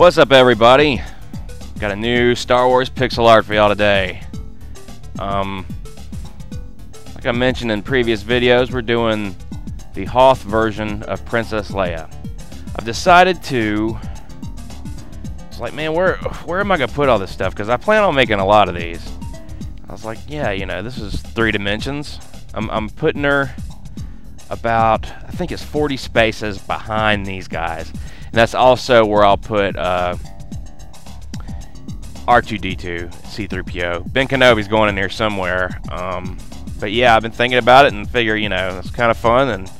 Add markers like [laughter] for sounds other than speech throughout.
What's up, everybody? Got a new Star Wars pixel art for y'all today. Um, like I mentioned in previous videos, we're doing the Hoth version of Princess Leia. I've decided to. It's like, man, where where am I gonna put all this stuff? Because I plan on making a lot of these. I was like, yeah, you know, this is three dimensions. I'm I'm putting her about I think it's 40 spaces behind these guys. And that's also where I'll put uh, R2D2, C3PO. Ben Kenobi's going in here somewhere. Um, but yeah, I've been thinking about it and figure, you know, it's kind of fun. And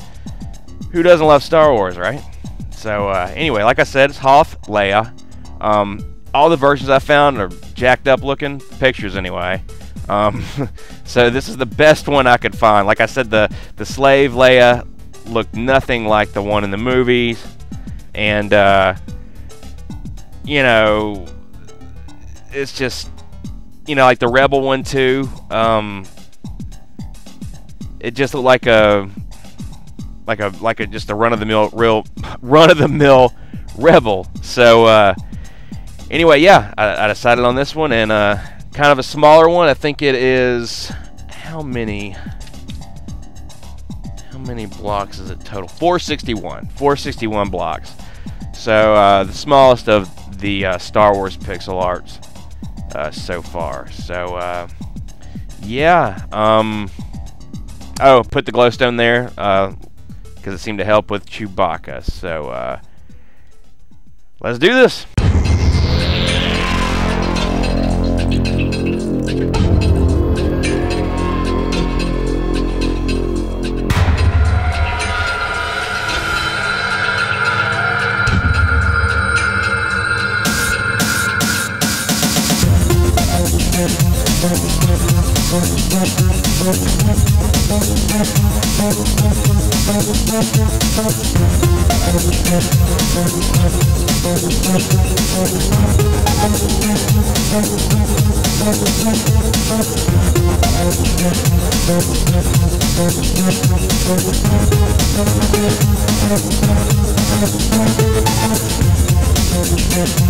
who doesn't love Star Wars, right? So uh, anyway, like I said, it's Hoth Leia. Um, all the versions I found are jacked up looking pictures anyway. Um, [laughs] so this is the best one I could find. Like I said, the the slave Leia looked nothing like the one in the movies and uh, you know, it's just you know like the Rebel one too. Um, it just looked like a like a like a just a run of the mill real [laughs] run of the mill Rebel. So uh, anyway, yeah, I, I, decided on this one and uh, kind of a smaller one. I think it is how many How many blocks is it total? 461. 461 blocks. So uh, the smallest of the uh, Star Wars pixel arts uh, so far. So uh, yeah. Um, oh, put the glowstone there because uh, it seemed to help with Chewbacca. So uh, let's do this. Thank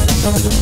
Thank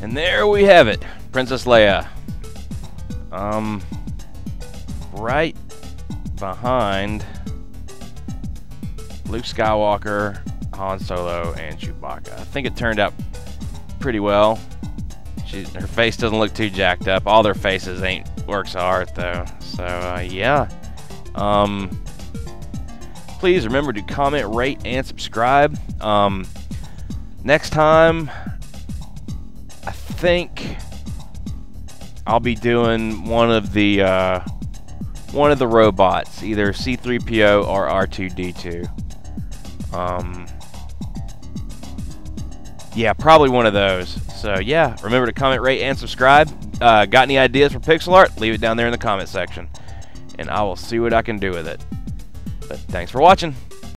And there we have it, Princess Leia. Um, right behind Luke Skywalker, Han Solo, and Chewbacca. I think it turned out pretty well. Her face doesn't look too jacked up. All their faces ain't works of art though. So uh, yeah. Um, please remember to comment, rate, and subscribe. Um, next time, I think I'll be doing one of the uh, one of the robots, either C3PO or R2D2. Um, yeah, probably one of those. So yeah, remember to comment, rate, and subscribe. Uh, got any ideas for pixel art? Leave it down there in the comment section, and I will see what I can do with it. But thanks for watching.